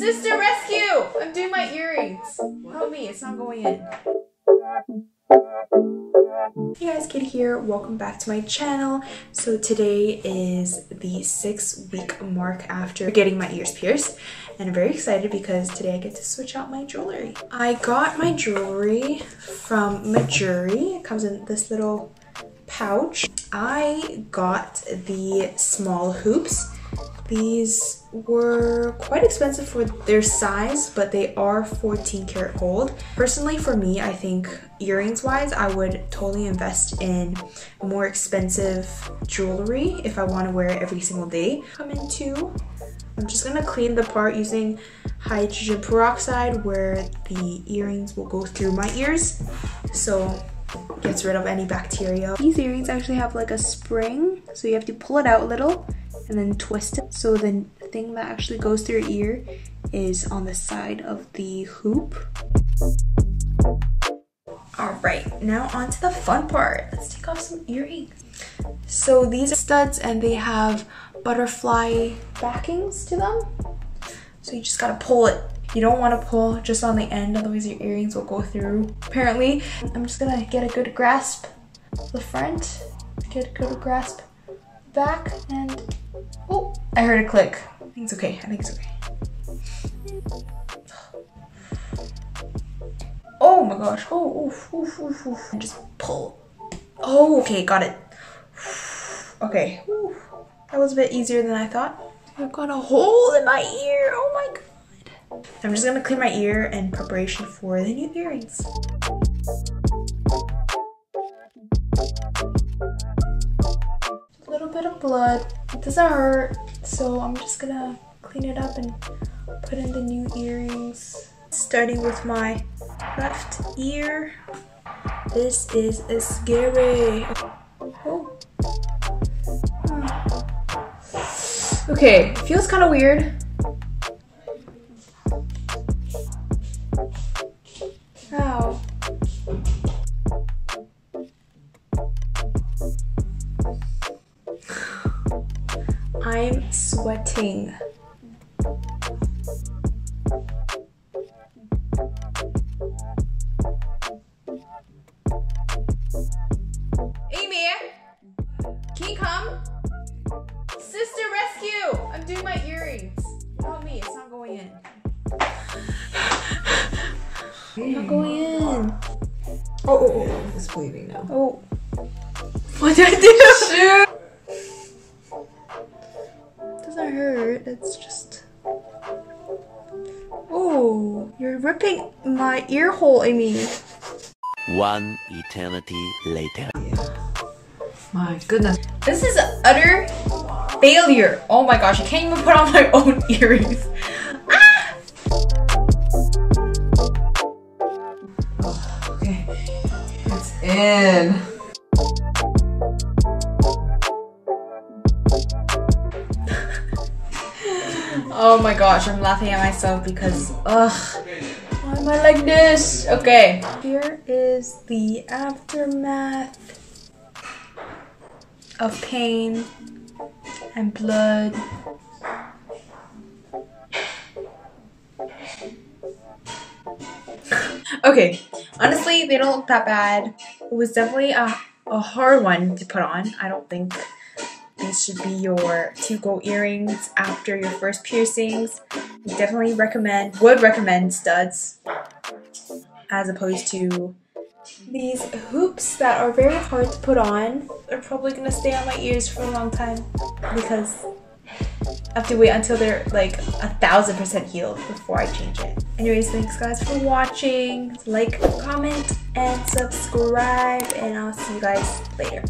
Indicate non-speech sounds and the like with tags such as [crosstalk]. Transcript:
Sister rescue! I'm doing my earrings. Help me, it's not going in. Hey guys, Katie here. Welcome back to my channel. So today is the six week mark after getting my ears pierced and I'm very excited because today I get to switch out my jewelry. I got my jewelry from Mejuri. It comes in this little pouch. I got the small hoops these were quite expensive for their size, but they are 14 karat gold. Personally, for me, I think earrings wise, I would totally invest in more expensive jewelry if I want to wear it every single day. Come into, I'm just gonna clean the part using hydrogen peroxide where the earrings will go through my ears. So gets rid of any bacteria. These earrings actually have like a spring, so you have to pull it out a little and then twist it. So the thing that actually goes through your ear is on the side of the hoop. All right, now on to the fun part. Let's take off some earrings. So these are studs and they have butterfly backings to them. So you just gotta pull it. You don't wanna pull just on the end, otherwise your earrings will go through. Apparently, I'm just gonna get a good grasp the front, get a good grasp back, and Oh, I heard a click. I think it's okay. I think it's okay. Oh my gosh. Oh, oof, oof, oof, oof. Just pull. Oh, okay, got it. Okay. Oof. That was a bit easier than I thought. I've got a hole in my ear. Oh my god. I'm just gonna clean my ear in preparation for the new earrings. Bit of blood it doesn't hurt, so I'm just gonna clean it up and put in the new earrings. Starting with my left ear. This is a scary. Oh. Okay, feels kind of weird. Ow. I'm sweating. Amy, can you come? Sister rescue! I'm doing my earrings. Help me, it's not going in. It's not going in. Oh, oh, oh, oh, it's bleeding now. Oh. What did I do? Shoot! Doesn't hurt. It's just. Oh, you're ripping my ear hole, Amy. One eternity later. My goodness. This is utter failure. Oh my gosh, I can't even put on my [laughs] own earrings. Ah! Oh, okay, it's in. Oh my gosh, I'm laughing at myself because, ugh, why am I like this? Okay, here is the aftermath of pain and blood. okay, honestly, they don't look that bad. It was definitely a, a hard one to put on. I don't think should be your two gold earrings after your first piercings. Definitely recommend, would recommend studs as opposed to these hoops that are very hard to put on. They're probably gonna stay on my ears for a long time because I have to wait until they're like a thousand percent healed before I change it. Anyways, thanks guys for watching. Like, comment, and subscribe, and I'll see you guys later.